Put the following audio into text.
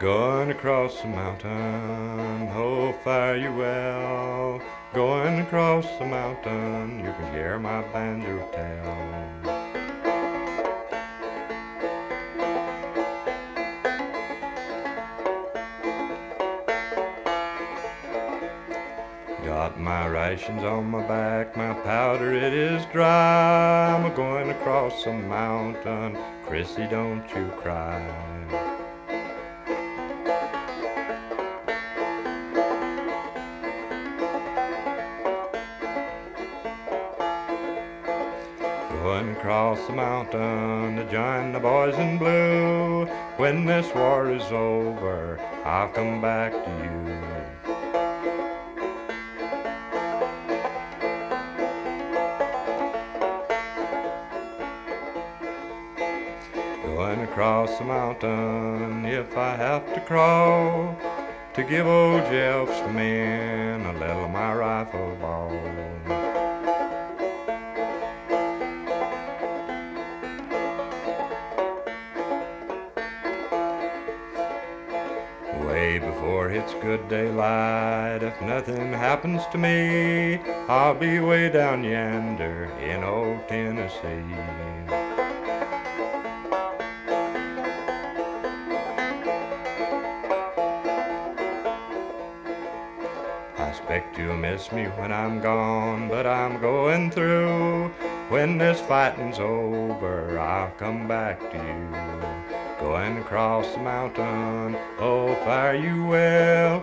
Going across the mountain, oh, fare you well. Going across the mountain, you can hear my banjo tell. Got my rations on my back, my powder it is dry. I'm a going across the mountain, Chrissy, don't you cry. Going across the mountain to join the boys in blue. When this war is over, I'll come back to you. Going across the mountain if I have to crawl to give old Jeff's men a little Way before it's good daylight, if nothing happens to me, I'll be way down yonder in old Tennessee. I expect you'll miss me when I'm gone, but I'm going through. When this fighting's over, I'll come back to you. Going across the mountain, oh, fare you well.